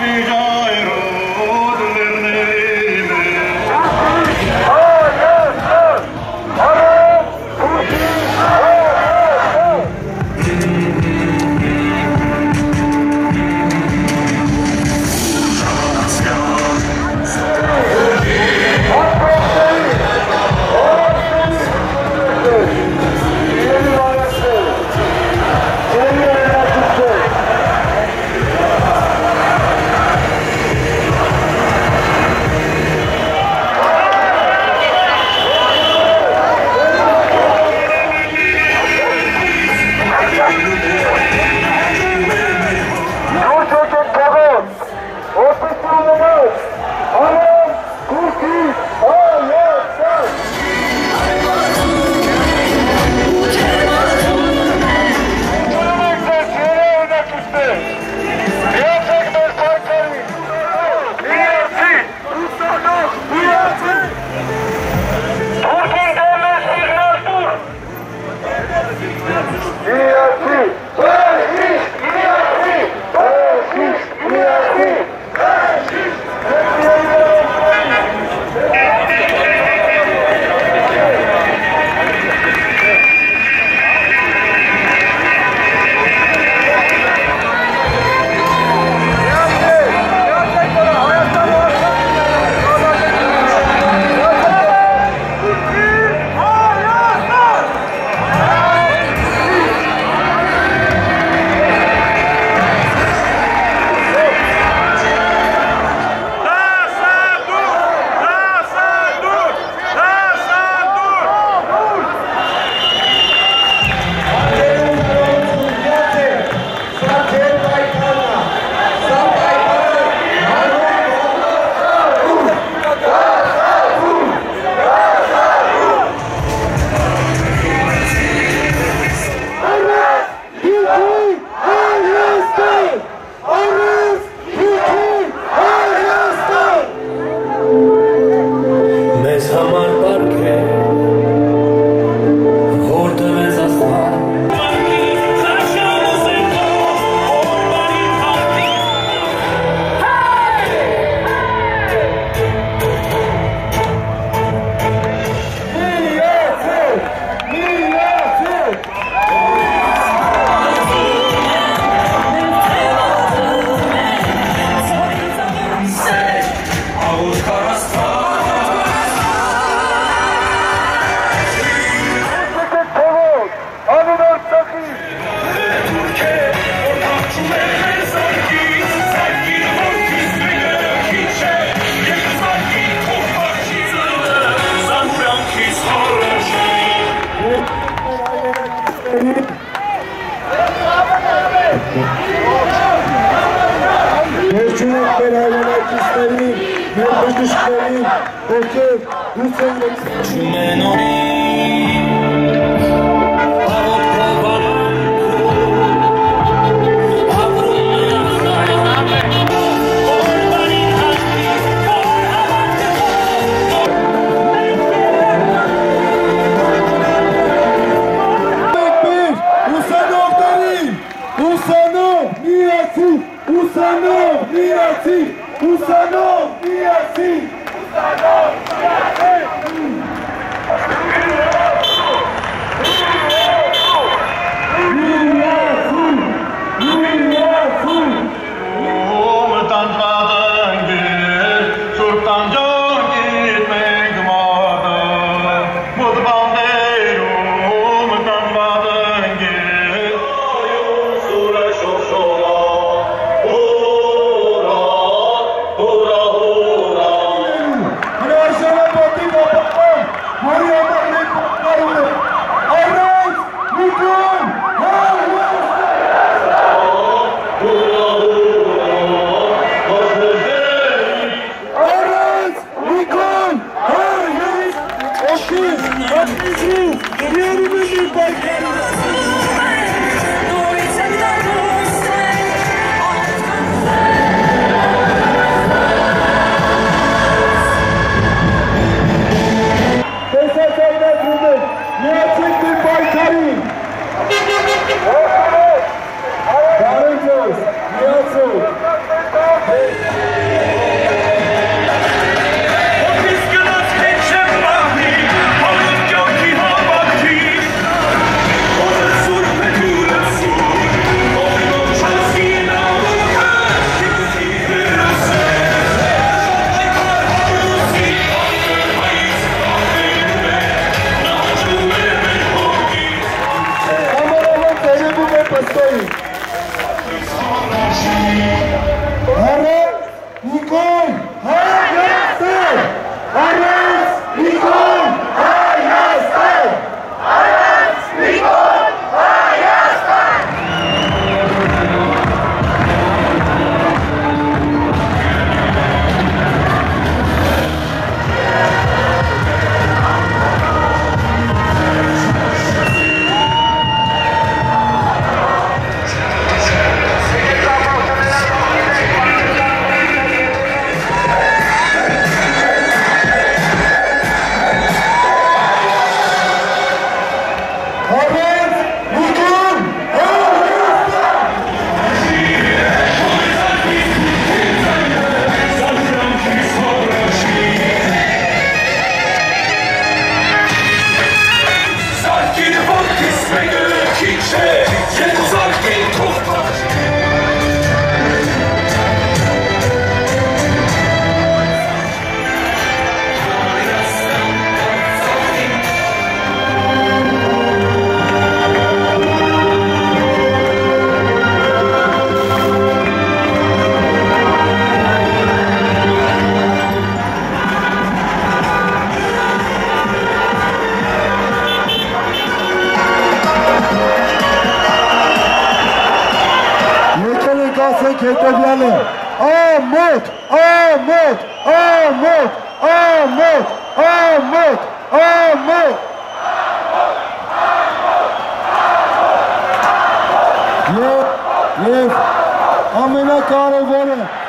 We are the Navidad Berlin, wir British okay, hedeflerle Umut, umut, umut, umut, umut, umut. Live, live. Amina Karavan'ı.